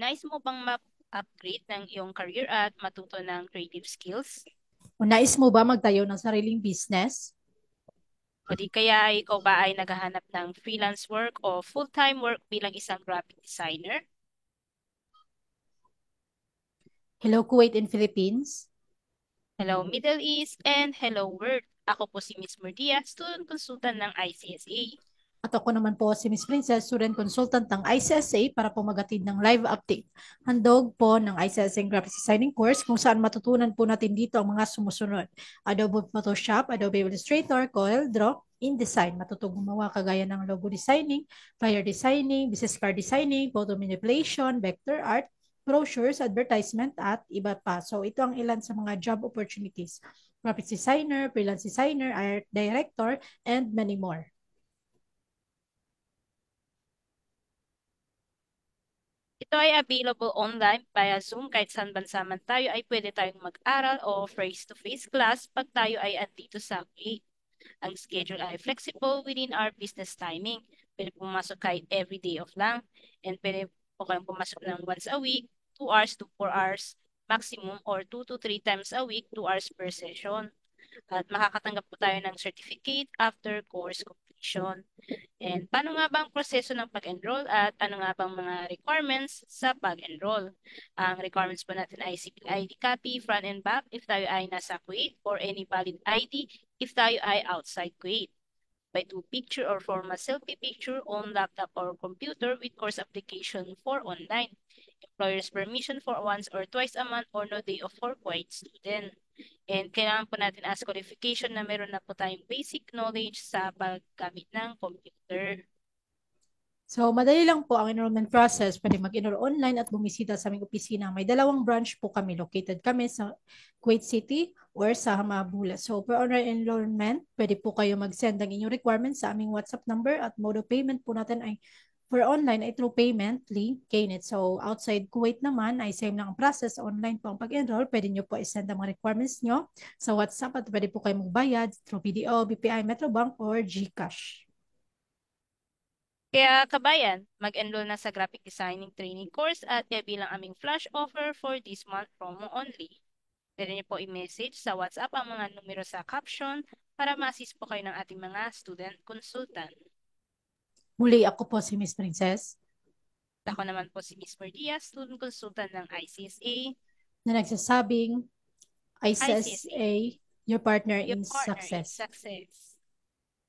Nais mo bang ma-upgrade ng iyong career at matuto ng creative skills? O nais mo ba magtayo ng sariling business? O di kaya ikaw ba ay naghahanap ng freelance work o full-time work bilang isang graphic designer? Hello Kuwait and Philippines. Hello Middle East and hello world. Ako po si Ms. Murdia, student consultant ng ICSA. At ako naman po si Miss Princess, student consultant ng ICSA para po magatid ng live update. Handog po ng ICSA Graphic Designing course kung saan matutunan po natin dito ang mga sumusunod. Adobe Photoshop, Adobe Illustrator, CorelDRAW, InDesign. Matutong gumawa kagaya ng logo designing, flyer designing, business card designing, photo manipulation, vector art, brochures, advertisement, at iba pa. So ito ang ilan sa mga job opportunities. Graphic designer, freelance designer, art director, and many more. Ito ay available online via Zoom kahit saan bansa man tayo ay pwede tayong mag-aral o face-to-face class pag tayo ay andito sa Kuwait. Ang schedule ay flexible within our business timing. Pwede pumasok kahit every day off lang and pwede po kayong pumasok ng once a week, 2 hours to 4 hours maximum or 2 to 3 times a week, 2 hours per session. At makakatanggap po tayo ng certificate after course completion. And paano nga ba ang proseso ng pag-enroll at ano nga bang mga requirements sa pag-enroll? Ang requirements po natin ay civil ID copy, front and back if tayo ay nasa Kuwait or any valid ID if tayo ay outside Kuwait. By two picture or formal selfie picture on laptop or computer with course application for online. Employer's permission for once or twice a month or no day off for Kuwait student. And kailangan po natin as qualification na meron na po tayong basic knowledge sa paggamit ng computer. So, madali lang po ang enrollment process. Pwede mag-enroll online at bumisita sa aming opisina. May dalawang branch po kami. Located kami sa Kuwait City or sa Hamabula. So, for online enrollment, pwede po kayo mag-send ang inyong requirements sa aming WhatsApp number at mode of payment po natin ay for online ay through payment link, Knet. So, outside Kuwait naman ay same lang ang process. Online po ang pag-enroll. Pwede nyo po i-send ang mga requirements nyo sa WhatsApp at pwede po kayo magbayad through BDO, BPI, Metrobank, or GCash. Kaya kabayan, mag-enroll na sa graphic designing training course at bilang aming flash offer for this month promo only. Pwede niyo po i-message sa WhatsApp ang mga numero sa caption para ma-assist po kayo ng ating mga student consultant. Muli ako po si Miss Princess Ako naman po si Ms. Murdia, student consultant ng ICSA, na nagsasabing ICSA, ICSA, your partner your in partner in success. success.